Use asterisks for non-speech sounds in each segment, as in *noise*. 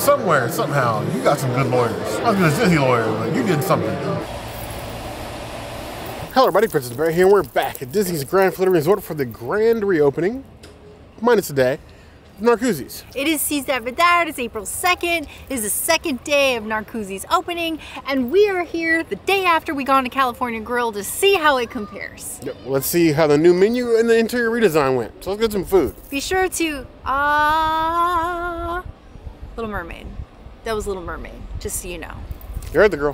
somewhere, somehow, you got some good lawyers. I was gonna say lawyer, but you did something. Hello everybody, Princess Bear here, and we're back at Disney's Grand Floridian Resort for the grand reopening, minus today, Narcoossee's. It is Six Navidad, it's April 2nd, it is the second day of Narcoossee's opening, and we are here the day after we got to California Grill to see how it compares. Yep, let's see how the new menu and the interior redesign went. So let's get some food. Be sure to, ah, uh, Little Mermaid. That was Little Mermaid, just so you know. You heard the girl.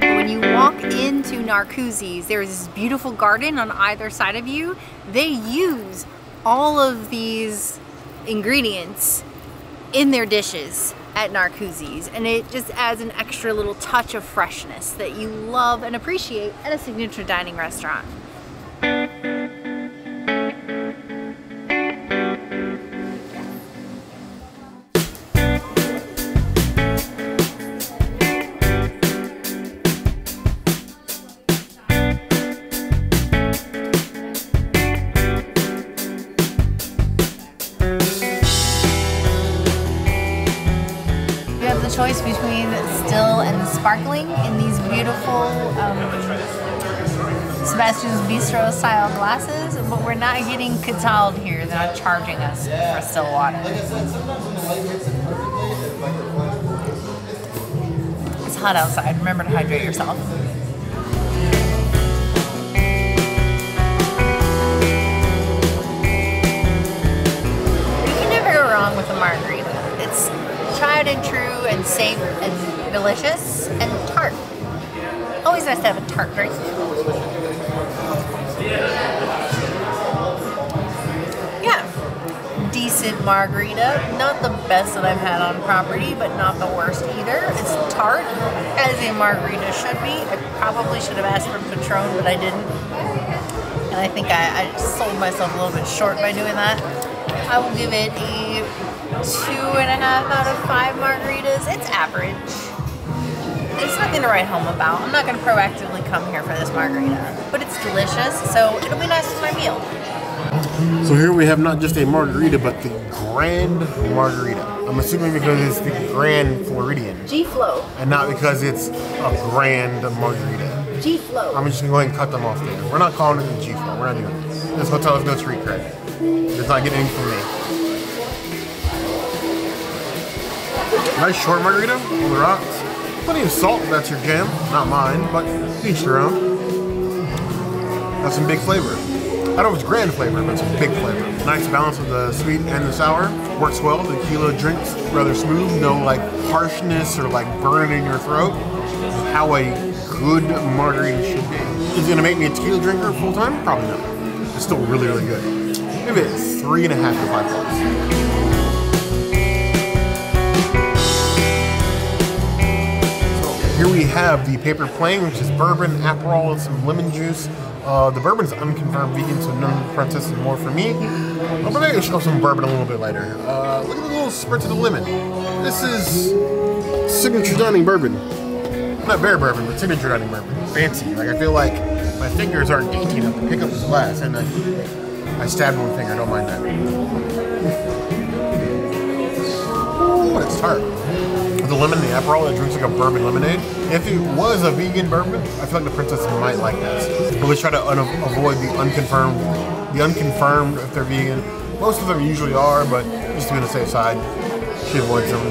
When you walk into Narcoossee's, there's this beautiful garden on either side of you. They use all of these ingredients in their dishes at Narcoossee's and it just adds an extra little touch of freshness that you love and appreciate at a signature dining restaurant. Bistro style glasses, but we're not getting cataled here. They're not charging us for still water. It's hot outside. Remember to hydrate yourself. You can never go wrong with a margarita. It's tried and true and safe and delicious and tart. Always nice to have a tart drink. Yeah, decent margarita. Not the best that I've had on property, but not the worst either. It's tart, as a margarita should be. I probably should have asked for Patron, but I didn't. And I think I, I sold myself a little bit short by doing that. I will give it a two and a half out of five margaritas. It's average. It's nothing to write home about. I'm not going to proactively come here for this margarita, but it's delicious, so it'll be nice with my meal. So here we have not just a margarita, but the Grand Margarita. I'm assuming because it's the Grand Floridian. G-Flow. And not because it's a Grand Margarita. G-Flow. I'm just going to go ahead and cut them off there. We're not calling it the G-Flow. We're not doing this. This hotel has no street cred. It's not getting anything from me. Nice short margarita on the rocks. Plenty of salt if that's your jam. Not mine, but each their own. Has some big flavor. I don't know if it's grand flavor, but it's a big flavor. Nice balance of the sweet and the sour. Works well. The tequila drinks rather smooth. No like harshness or like burn in your throat. How a good margarita should be. Is it gonna make me a tequila drinker full time? Probably not. It's still really, really good. Maybe it's three and a half to five bucks. Here we have the paper plane, which is bourbon, Aperol, and some lemon juice. Uh, the bourbon is unconfirmed vegan, so no princess and more for me. Uh, but maybe I should have some bourbon a little bit later. Uh, look at the little spritz of the lemon. This is signature dining bourbon. Not bear bourbon, but signature dining bourbon. Fancy. Like I feel like my fingers aren't dainty enough to pick up this glass, and I, I stabbed one finger. Don't mind that. *laughs* Ooh, it's tart the lemon and the Aperol, it drinks like a bourbon lemonade. If it was a vegan bourbon, I feel like the princess might like this. But let's try to avoid the unconfirmed, the unconfirmed if they're vegan. Most of them usually are, but just to be on the safe side, she avoids them.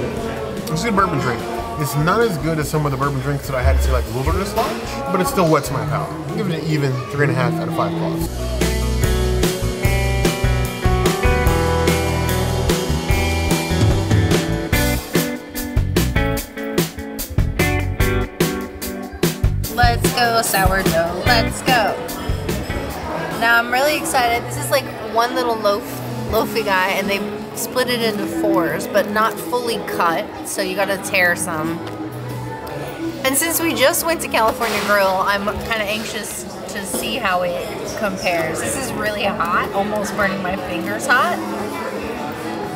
It's a good bourbon drink. It's not as good as some of the bourbon drinks that I had to say like Wilderness Lodge, but it still wets my palate. Giving it an even three and a half out of five claws. Sourdough, let's go. Now I'm really excited. This is like one little loaf, loafy guy, and they split it into fours, but not fully cut, so you gotta tear some. And since we just went to California Grill, I'm kind of anxious to see how it compares. This is really hot, almost burning my fingers hot.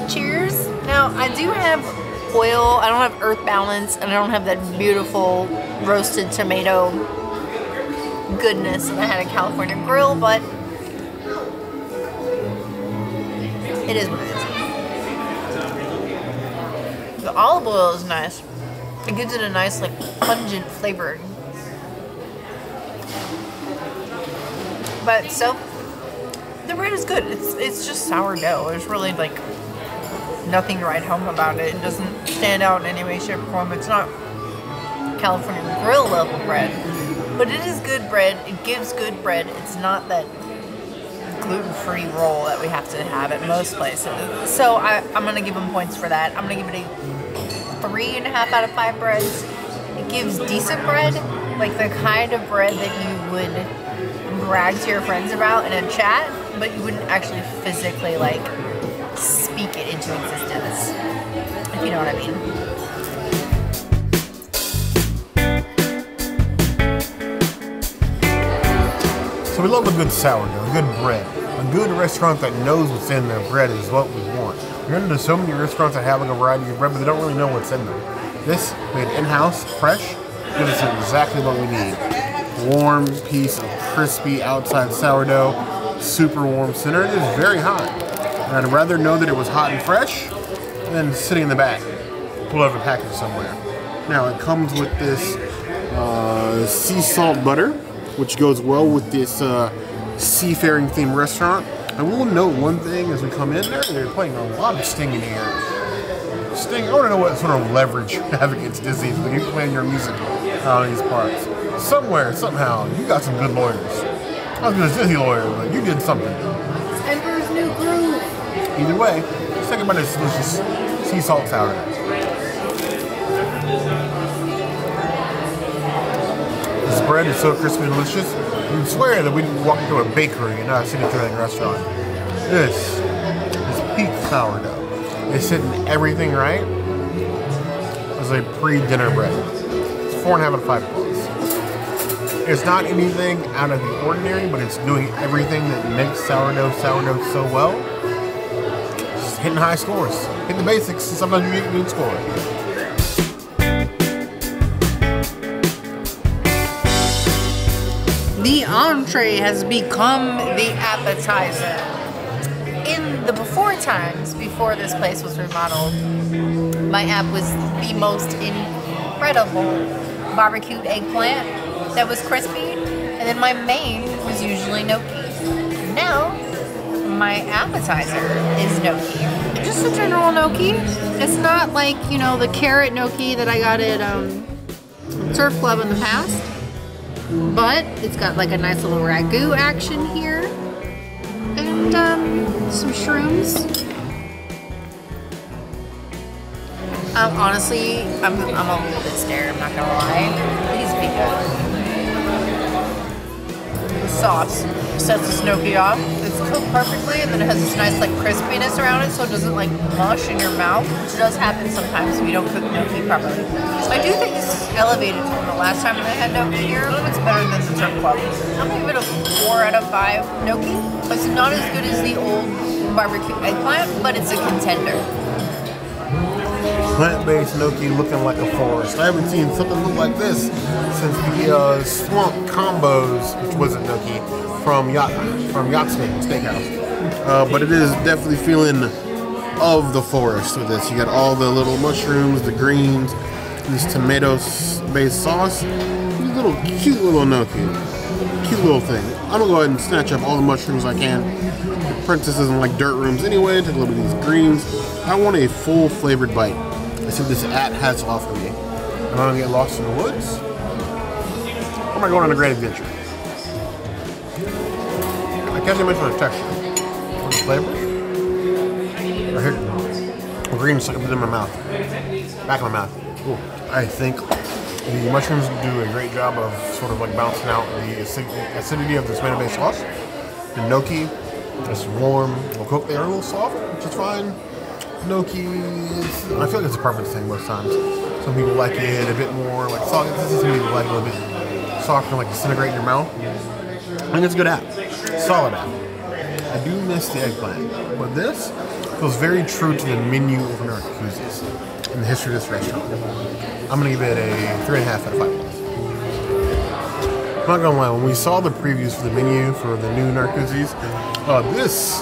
Cheers. Now, I do have oil, I don't have earth balance, and I don't have that beautiful roasted tomato goodness and I had a California grill, but it is what it is. The olive oil is nice. It gives it a nice, like, pungent flavor. But so, the bread is good. It's it's just sourdough. There's really like nothing to write home about it. It doesn't stand out in any way, shape, or form. It's not California grill level bread, but it is good bread. It gives good bread. It's not that gluten-free roll that we have to have at most places. So I, I'm gonna give them points for that. I'm gonna give it a three and a half out of five breads. It gives decent bread, like the kind of bread that you would brag to your friends about in a chat, but you wouldn't actually physically like speak it into existence. If you know what I mean. We love a good sourdough, good bread. A good restaurant that knows what's in their bread is what we want. You're into so many restaurants that have like a variety of bread, but they don't really know what's in them. This, made in-house, fresh, gives us exactly what we need. Warm piece of crispy outside sourdough, super warm center. It is very hot. And I'd rather know that it was hot and fresh than sitting in the back, pull out of a package somewhere. Now it comes with this uh, sea salt butter, which goes well with this uh, seafaring themed restaurant. I will note one thing as we come in there, they're playing a lot of Sting in here. Sting, I want to know what sort of leverage you have against Disney when you playing your music on these parts. Somewhere, somehow, you got some good lawyers. I was going to say Disney lawyer, but you did something. Emperor's New Groove. Either way, let's talk about this delicious sea salt sourdough. Bread is so crispy and delicious. You'd swear that we walked into a bakery and not a city touring restaurant. This is peak sourdough. It's hitting everything right. It's a pre-dinner bread. It's four and a half out of five plus. It's not anything out of the ordinary, but it's doing everything that makes sourdough sourdough so well. Just hitting high scores, hitting the basics, and sometimes you get a good score. The entree has become the appetizer. In the before times, before this place was remodeled, my app was the most incredible barbecued eggplant that was crispy, and then my main was usually gnocchi. Now, my appetizer is gnocchi. Just a general gnocchi. It's not like, you know, the carrot gnocchi that I got at um, Turf Club in the past. But it's got like a nice little ragu action here. And um, some shrooms. Um, honestly, I'm, I'm a little bit scared, I'm not gonna lie. These be good. The sauce sets the gnocchi off. It's cooked perfectly and then it has this nice like crispiness around it so it doesn't like mush in your mouth, which does happen sometimes if you don't cook gnocchi properly. So I do think this is elevated from the last time I had gnocchi here. It's better than the Turf Club. I'm gonna give it a 4 out of 5 gnocchi. It's not as good as the old barbecue eggplant, but it's a contender. Plant-based gnocchi looking like a forest. I haven't seen something look like this since the uh, swamp combos, which wasn't gnocchi, from yacht from Yachtsman Steakhouse. Uh, but it is definitely feeling of the forest with this. You got all the little mushrooms, the greens, this tomato-based sauce. These little cute little gnocchi, cute little thing. I'm gonna go ahead and snatch up all the mushrooms I can. Princess doesn't like dirt rooms anyway. Take a little bit of these greens. I want a full flavored bite. I see what this at has to offer me. Am I gonna get lost in the woods? Or am I going on a great adventure? I can't say much the texture. For the flavor. Right here. The green stuck up in my mouth. Back of my mouth. Ooh. I think the mushrooms do a great job of sort of like balancing out the acidity of the tomato-based sauce. The gnocchi it's warm, well cooked. They are a little soft, which is fine. Gnocchi is, I feel like it's a preference thing most times. Some people like it a bit more like soggy. Some people like a little bit softer, like disintegrate in your mouth. Think it's a good app. Solid app. I do miss the eggplant, but this feels very true to the menu of Narcoossee's in the history of this restaurant. I'm gonna give it a three and a half out of five. I'm not gonna lie, when we saw the previews for the menu for the new Narcoossee's, uh, this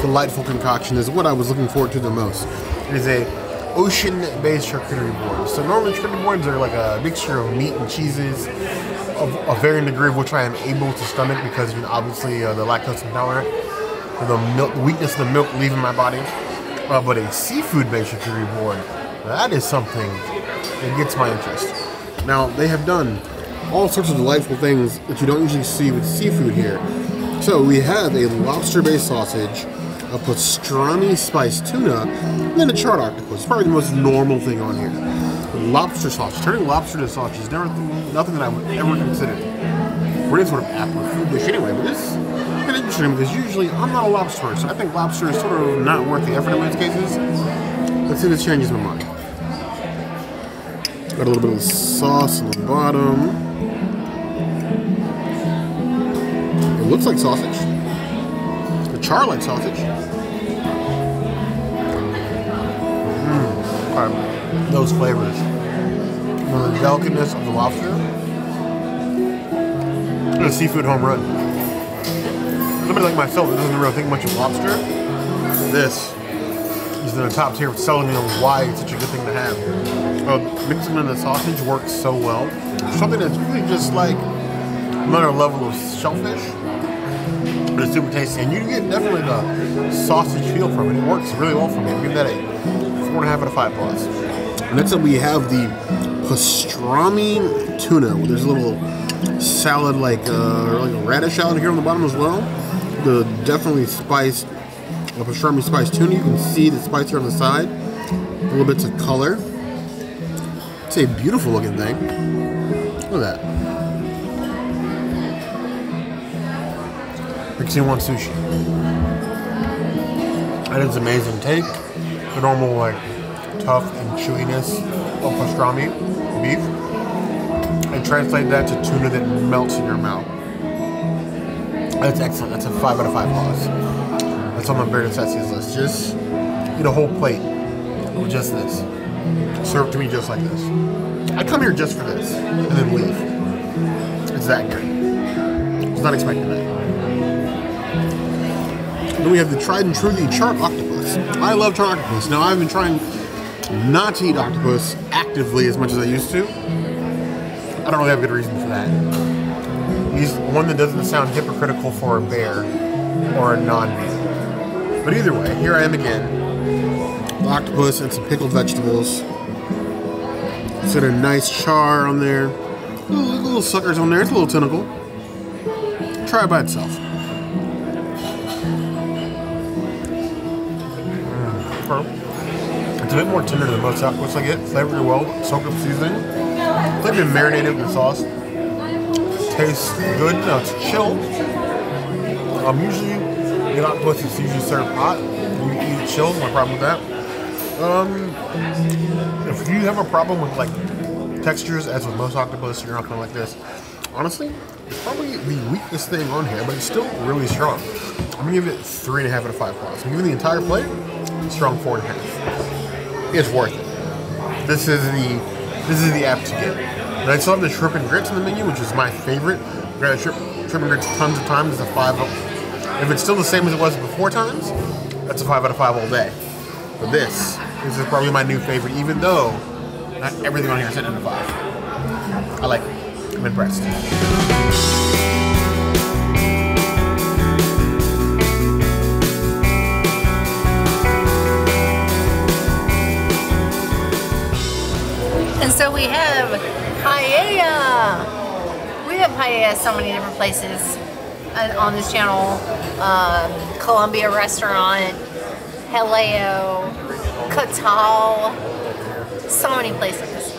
delightful concoction is what I was looking forward to the most. It is a ocean-based charcuterie board. So normally charcuterie boards are like a mixture of meat and cheeses, of a varying degree of which I am able to stomach because you know, obviously uh, the lactose intolerant, the milk, weakness of the milk leaving my body. Uh, but a seafood-based charcuterie board, that is something that gets my interest. Now they have done all sorts of delightful things that you don't usually see with seafood here. So we have a lobster-based sausage, a pastrami spiced tuna, and then a charred octopus. Probably the most normal thing on here. Lobster sausage. Turning lobster to sausage is never nothing that I would ever consider for any sort of apple food dish anyway. But this is interesting because usually I'm not a lobster person. I think lobster is sort of not worth the effort in most cases. Let's see if this changes my mind. Got a little bit of sauce on the bottom. It looks like sausage. The char like sausage. Mm, those flavors. The delicateness of the lobster. A seafood home run. Somebody like myself that doesn't really think much of lobster, this is in the top tier of selling me on why it's such a good thing to have. Uh, mixing in the sausage works so well. Something that's really just like another level of shellfish, it's super tasty. And you get definitely the sausage feel from it. It works really well for me. I give that a four and a half out of five plus. Next up, we have the pastrami tuna. There's a little salad, like uh, like radish salad here on the bottom as well. The definitely spiced, a pastrami spiced tuna. You can see the spice here on the side. A little bits of color. It's a beautiful looking thing. Look at that. Mixing one sushi. That is amazing. Take the normal like tough and chewiness of pastrami beef and translate that to tuna that melts in your mouth. That's excellent. That's a five out of five plus. That's on my very necessities list. Just eat a whole plate of just this. Served to me just like this. I come here just for this and then leave. It's that good. I was not expecting that. We have the tried and true the charred octopus. I love charred octopus. Now I've been trying not to eat octopus actively as much as I used to. I don't really have a good reason for that. He's one that doesn't sound hypocritical for a bear or a non-bear. But either way, here I am again. Octopus and some pickled vegetables. It's got a nice char on there. Little, little suckers on there. It's a little tentacle. Try it by itself. It's a bit more tender than most octopus I get. Flavored well, soaked up seasoning. They've been marinated with sauce. Tastes good. It's chilled. Um, usually, the octopus is usually served hot. You eat it chilled. No problem with that. Um, if you have a problem with like textures, as with most octopus, you're not gonna like this. Honestly, it's probably the weakest thing on here, but it's still really strong. I'm gonna give it three and a half out of five plus. I'm giving the entire plate strong four and a half. It's worth it. This is the this is the app to get. And I still have the shrimp and grits on the menu, which is my favorite. I've had shrimp, shrimp and grits tons of times. It's a five. If it's still the same as it was before times, that's a five out of five all day. But this, this is probably my new favorite, even though not everything on here is hitting a five. I like it. I'm impressed. And so we have paella. We have paella so many different places uh, on this channel. Um, Columbia Restaurant, Jaleo, Catal, so many places.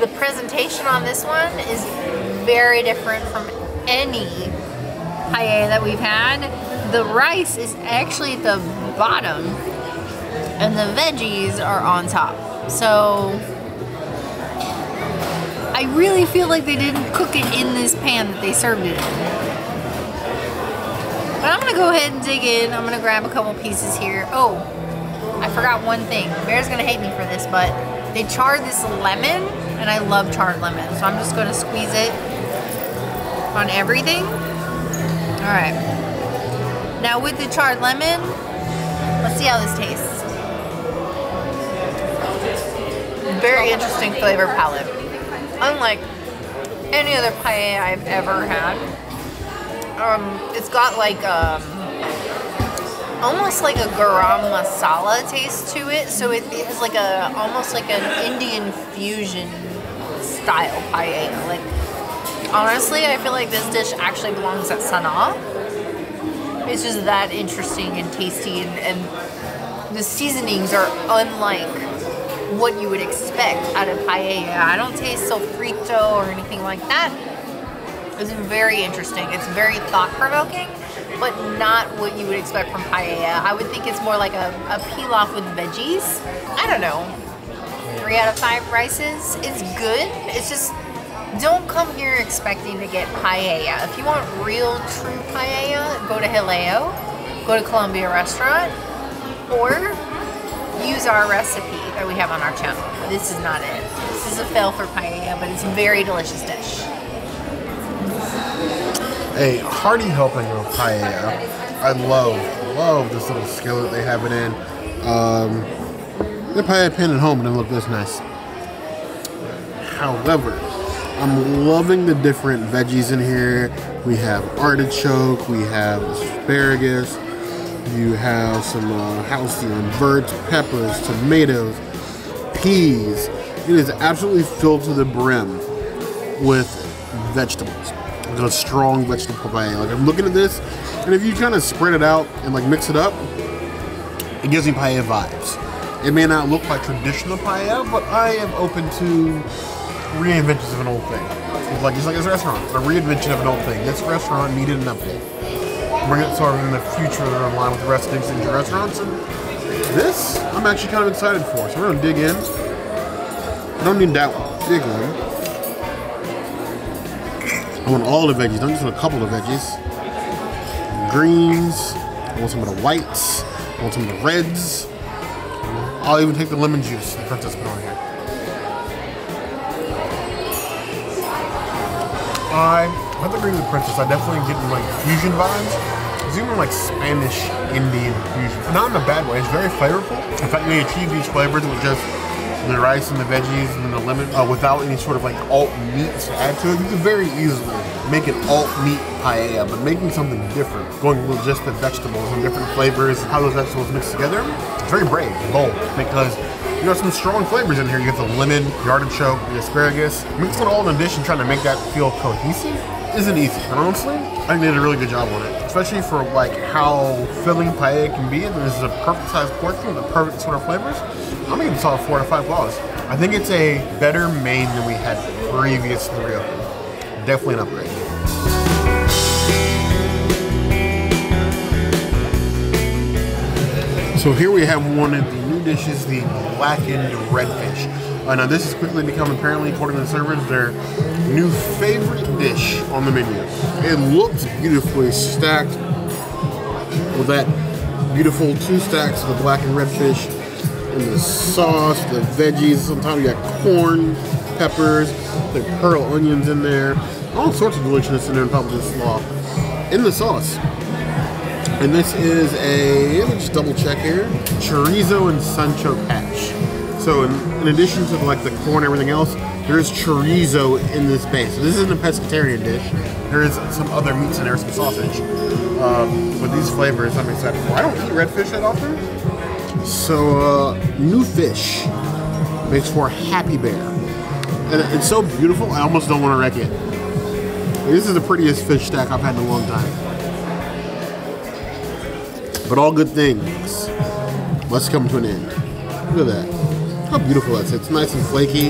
The presentation on this one is very different from any paella that we've had. The rice is actually at the bottom and the veggies are on top. So really feel like they didn't cook it in this pan that they served it in. But I'm gonna go ahead and dig in. I'm gonna grab a couple pieces here. Oh, I forgot one thing. Bear's gonna hate me for this, but they charred this lemon, and I love charred lemon. So I'm just gonna squeeze it on everything. All right. Now with the charred lemon, let's see how this tastes. very interesting flavor palette. Unlike any other paella I've ever had. Um, it's got like um, almost like a garam masala taste to it. So it, it has like a almost like an Indian fusion style paella. Like honestly, I feel like this dish actually belongs at Sanaa. It's just that interesting and tasty, and, and the seasonings are unlike what you would expect out of paella. I don't taste sofrito or anything like that. It's very interesting. It's very thought provoking, but not what you would expect from paella. I would think it's more like a, a pilaf with veggies. I don't know. Three out of five rices. It's good. It's just don't come here expecting to get paella. If you want real true paella, go to Jaleo, go to Columbia Restaurant, or use our recipe that we have on our channel. This is not it. This is a fail for paella, but it's a very delicious dish. A hearty helping of paella. I love, love this little skillet they have it in. Um, the paella pan at home doesn't look this nice. However, I'm loving the different veggies in here. We have artichoke, we have asparagus, you have some uh, haricots, verts, peppers, tomatoes, peas. It is absolutely filled to the brim with vegetables. Like a strong vegetable paella. Like I'm looking at this, and if you kind of spread it out and like mix it up, it gives me paella vibes. It may not look like traditional paella, but I am open to reinventions of an old thing. It's like it's like this restaurant, a reinvention of an old thing. This restaurant needed an update. Bring it sort of in the future that are in line with the rest of restaurants. And this, I'm actually kind of excited for. So we're gonna dig in. I don't need that one. Big one. I want all the veggies, not just want a couple of veggies. Greens. I want some of the whites. I want some of the reds. I'll even take the lemon juice the princess put on here. I I have to agree with the Princess. I definitely get like fusion vibes. It's even like Spanish Indian fusion. Not in a bad way. It's very flavorful. In fact, they achieve these flavors with just the rice and the veggies and the lemon uh, without any sort of like alt meats to add to it. You could very easily make an alt meat paella, but making something different, going with just the vegetables and different flavors, how those vegetables mix together, it's very brave, bold, because you got some strong flavors in here. You got the lemon, the artichoke, the asparagus. Mixing it all in a dish and trying to make that feel cohesive isn't easy. And honestly, I think they did a really good job on it. Especially for like how filling paella can be. This is a perfect size portion with the perfect sort of flavors. I'm gonna give four of five claws. I think it's a better main than we had previous to the reopen. Definitely an upgrade. So here we have one of the new dishes, the blackened redfish. Uh, now this has quickly become apparently, according to the servers, their new favorite dish on the menu. It looks beautifully stacked with that beautiful two stacks of the blackened redfish and the sauce, the veggies. Sometimes you got corn, peppers, the pearl onions in there, all sorts of deliciousness in there on top of this slaw. In the sauce. And this is a, let me just double check here, chorizo and sancho patch. So in addition to like the corn and everything else, there's chorizo in this base. So this isn't a pescatarian dish. There is some other meats in there, some sausage. Um, but these flavors I'm excited for. I don't eat redfish that often. So uh, new fish makes for happy bear. And it's so beautiful, I almost don't want to wreck it. This is the prettiest fish stack I've had in a long time. But all good things must come to an end. Look at that. How beautiful that's. It's nice and flaky.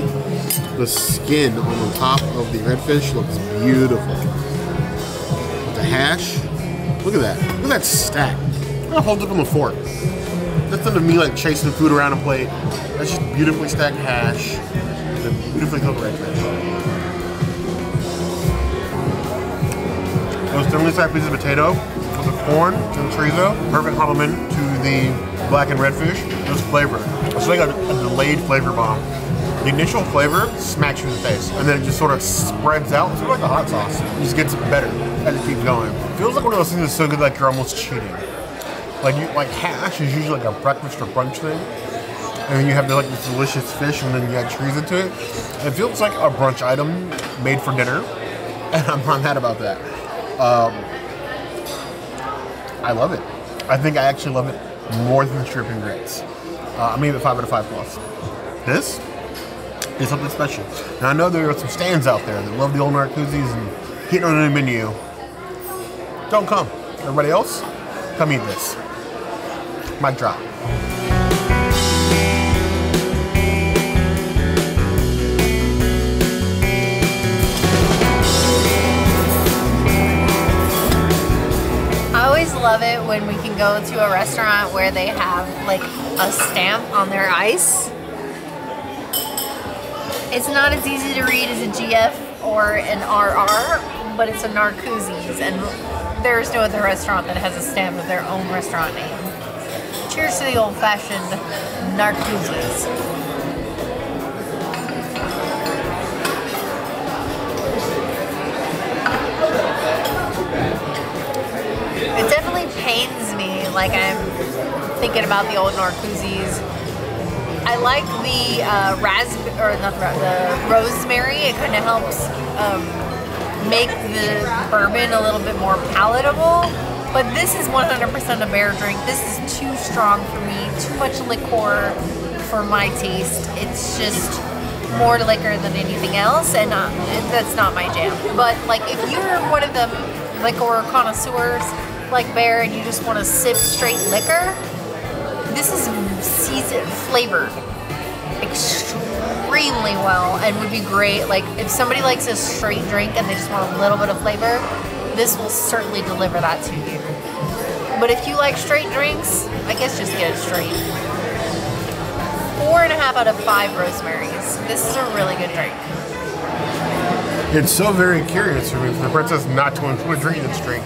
The skin on the top of the redfish looks beautiful. The hash, look at that. Look at that stack. Look how it on the fork. That's not me like chasing food around a plate. That's just beautifully stacked hash. The beautifully cooked redfish. Those thinly sliced pieces of potato with the corn and the chorizo, perfect complement to the blackened redfish. This flavor. It's like a, a delayed flavor bomb. The initial flavor smacks you in the face, and then it just sort of spreads out. Sort of like a hot sauce. It just gets better as it keeps going. feels like one of those things that's so good like you're almost cheating. Like you, like hash is usually like a breakfast or brunch thing. and then you have the, like this delicious fish, and then you add trees into it. It feels like a brunch item made for dinner, *laughs* and I'm not mad about that. Um, I love it. I think I actually love it more than shrimp and grits. Uh, I'm even five out of five plus. This is something special. Now I know there are some stands out there that love the old Narcoossee's and getting on the menu. Don't come. Everybody else, come eat this. Mic drop. Love it when we can go to a restaurant where they have like a stamp on their ice. It's not as easy to read as a GF or an RR, but it's a Narcoossee's, and there's no other restaurant that has a stamp of their own restaurant name. Cheers to the old-fashioned Narcoossee's. Like I'm thinking about the old Narcoossee's. I like the uh, raspberry, or not the, the rosemary. It kind of helps um, make the bourbon a little bit more palatable. But this is 100% a bear drink. This is too strong for me. Too much liquor for my taste. It's just more liquor than anything else, and uh, that's not my jam. But like, if you're one of the liquor connoisseurs like Bear, and you just want to sip straight liquor, this is seasoned, flavored extremely well and would be great. Like if somebody likes a straight drink and they just want a little bit of flavor, this will certainly deliver that to you. But if you like straight drinks, I guess just get it straight. Four and a half out of five rosemaries. This is a really good drink. It's so very curious for me for the princess not to enjoy this drink,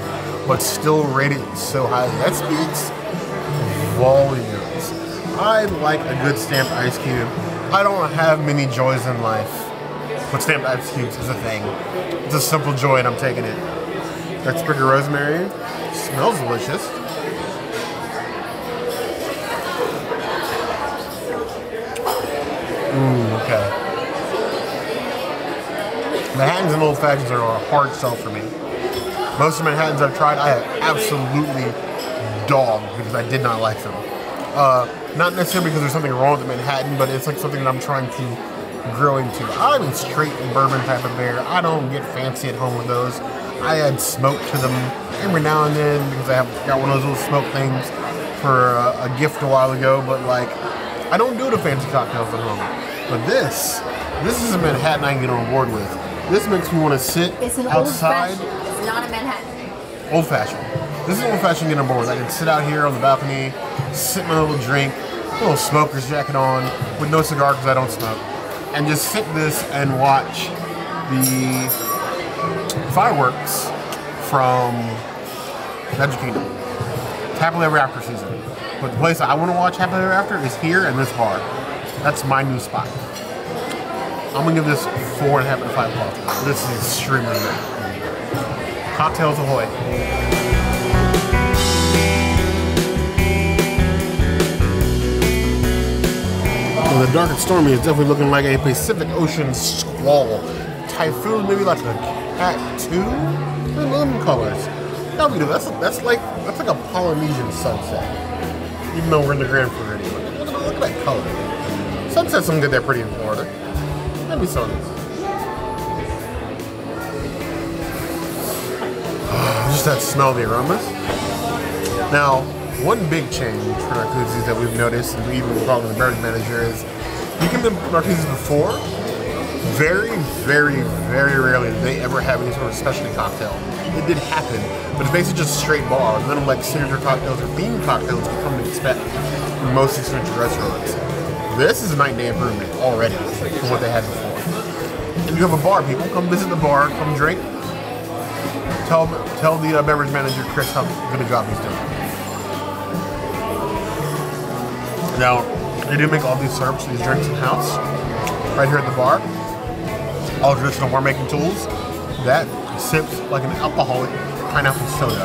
but still rate it so highly. That speaks volumes. I like a good stamped ice cube. I don't have many joys in life, but stamped ice cubes is a thing. It's a simple joy, and I'm taking it. That sprig of rosemary smells delicious. Ooh, okay. Manhattans and old fashions are a hard sell for me. Most of the Manhattans I've tried, I have absolutely dogged because I did not like them. Uh, not necessarily because there's something wrong with the Manhattan, but it's like something that I'm trying to grow into. I'm a straight bourbon type of bear. I don't get fancy at home with those. I add smoke to them every now and then because I have got one of those little smoke things for a, a gift a while ago. But like, I don't do the fancy cocktails at home. But this, this is a Manhattan I can get on board with. This makes me want to sit It's an outside. Not Manhattan. Old fashioned. This is old fashioned get on board. I can sit out here on the balcony, sip my little drink, little smoker's jacket on, with no cigar because I don't smoke, and just sit this and watch the fireworks from Magic Kingdom. It's Happily Ever After season. But the place I want to watch Happily Ever After is here in this bar. That's my new spot. I'm gonna give this four and a half of five coffee. This is extremely good. Cocktails ahoy. Well, the dark and stormy is definitely looking like a Pacific Ocean squall. Typhoon, maybe like a cat two. Look at them colors. That'll be that's that's like that's like a Polynesian sunset. Even though we're in the Grand Floridian. Look, at- look at that color. Sunsets don't get that pretty in Florida. Let me saw this. Just that smell the aromas. Now, one big change for Narcoossee's that we've noticed, and we even talked to the beverage manager, is you can have Narcoossee's before. Very, very, very rarely do they ever have any sort of specialty cocktail. It did happen, but it's basically just straight bar. None of like signature cocktails or themed cocktails you come to expect from most expensive restaurants. This is a night and day improvement already from what they had before. And you have a bar, people come visit the bar, come drink. Tell tell the uh, beverage manager Chris how good a job he's doing. Now, they do make all these syrups, these drinks in house, right here at the bar. All traditional bar making tools. That sips like an alcoholic pineapple soda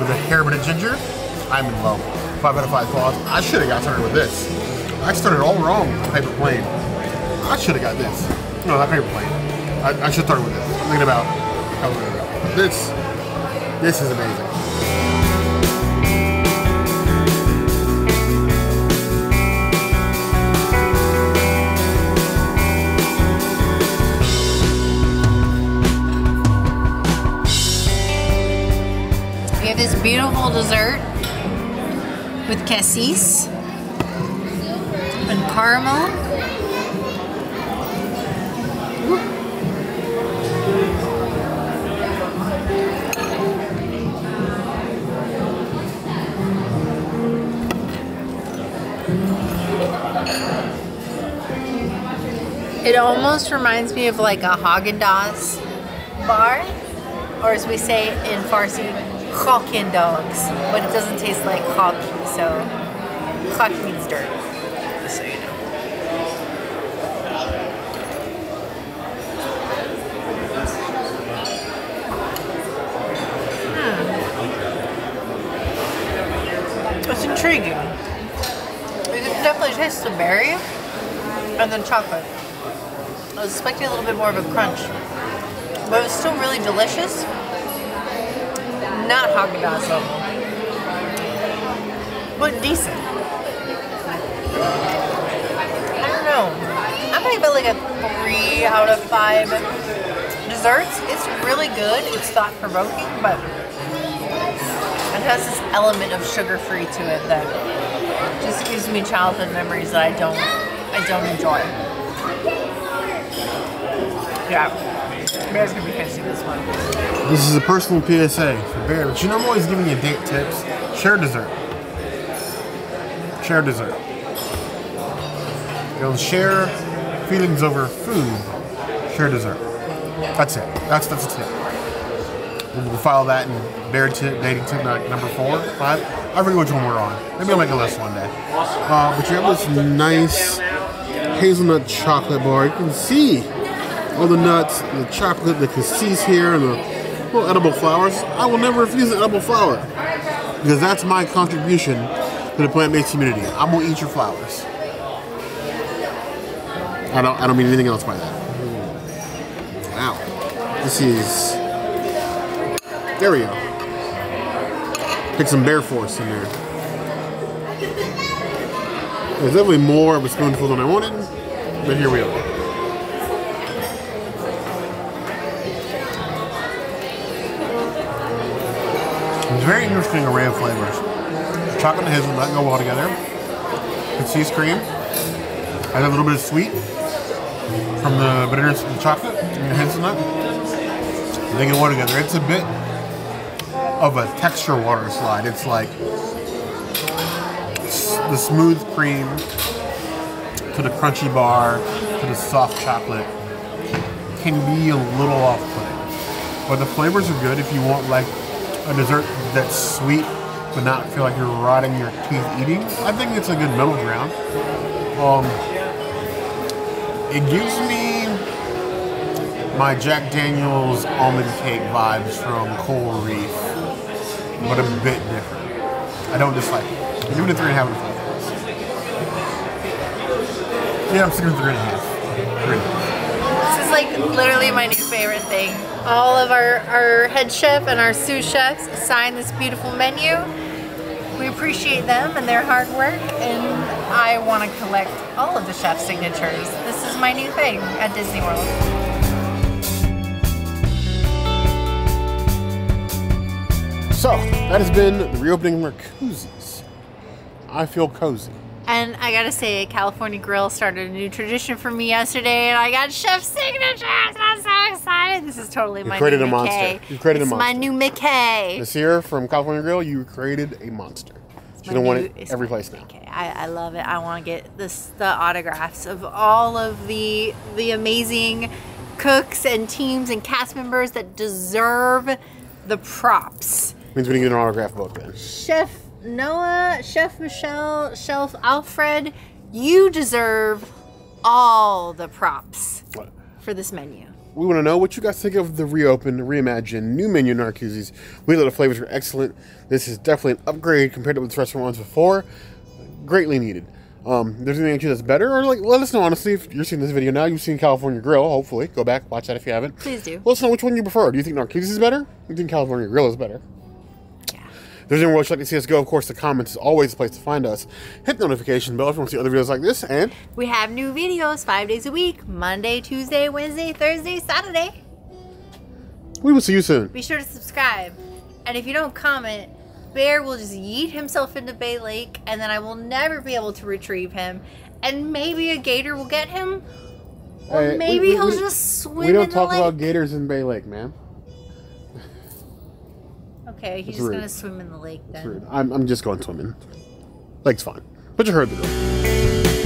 with a hair bit of ginger. I'm in love. Five out of five claws. I should have got started with this. I started all wrong with paper plane. I should have got this. No, not paper plane. I, I should start with this. I'm thinking about how. This, this is amazing. We have this beautiful dessert with cassis and caramel. It almost reminds me of like a Haagen Dazs bar, or as we say in Farsi, Hawkin dogs, but it doesn't taste like hockey. So, hawk means dirt. Just so you know. Hmm. It's intriguing. You can definitely taste the berry and then chocolate. I was expecting a little bit more of a crunch, but it was still really delicious. Not Haagen Dazs level, but decent. I don't know. I'm gonna give it like a three out of five. Desserts, it's really good. It's thought provoking, but it has this element of sugar-free to it that just gives me childhood memories that I don't, I don't enjoy. Bear's gonna be this one. This is a personal PSA for Bear, but you know I'm always giving you date tips. Share dessert. Share dessert. Don't share feelings over food. Share dessert. That's it. That's that's a tip. We'll file that in Bear tip, dating tip number four, five. I forget which one we're on. Maybe I'll make a list one day. Uh, but you have this nice hazelnut chocolate bar. You can see all the nuts, the chocolate, the cassis here, and the little edible flowers. I will never refuse an edible flower because that's my contribution to the plant-based community. I'm gonna eat your flowers. I don't. I don't mean anything else by that. Wow, this is. There we go. Pick some bear force in there. There's definitely more of a spoonful than I wanted, but here we are. Very interesting array of flavors. Chocolate and hazelnut go well together. Cassis cream has a little bit of sweet from the bitterness of the chocolate and the hazelnut. They go well together. It's a bit of a texture water slide. It's like the smooth cream to the crunchy bar to the soft chocolate can be a little off-putting. But the flavors are good if you want like a dessert that's sweet but not feel like you're rotting your teeth eating. I think it's a good middle ground. Um, it gives me my Jack Daniels almond cake vibes from Coral Reef, but a bit different. I don't dislike it. I'm giving three and a half out of five. Yeah, I'm sticking with three and a half. Three. This is like literally my new favorite thing. All of our, our head chef and our sous chefs signed this beautiful menu. We appreciate them and their hard work, and I want to collect all of the chef's signatures. This is my new thing at Disney World. So, that has been the reopening of Narcoossee's. I feel cozy. And I gotta say, California Grill started a new tradition for me yesterday, and I got chef signatures. and I'm so excited. This is totally my. You created new a monster. You created a It's my new Mickey. This year from California Grill, you created a monster. You My don't want it every place now. Mickey. I, I love it. I want to get this the autographs of all of the the amazing cooks and teams and cast members that deserve the props. Means we need to get an autograph book then. Chef Noah, Chef Michelle, Chef Alfred, you deserve all the props What? for this menu. We want to know what you guys think of the reopened, reimagined, new menu Narcoossee's. We thought the flavors were excellent. This is definitely an upgrade compared to what the restaurant was before. Greatly needed. Um, there's anything that's better, or like let us know honestly if you're seeing this video now. You've seen California Grill, hopefully. Go back, watch that if you haven't. Please do. Let us know which one you prefer. Do you think Narcoossee's is better? Do you think California Grill is better? There's anywhere else you'd like to see us go, of course, the comments is always the place to find us. Hit the notification bell if you want to see other videos like this, and We have new videos five days a week Monday, Tuesday, Wednesday, Thursday, Saturday. we will see you soon. Be sure to subscribe. And if you don't comment, Bear will just yeet himself into Bay Lake, and then I will never be able to retrieve him. And maybe a gator will get him, or Hey, maybe we- he'll we- just swim We don't talk lake. about gators in Bay Lake, man. Okay, he's just rude. gonna swim in the lake then. I'm, I'm just going swimming. Lake's fine. But you heard the drill.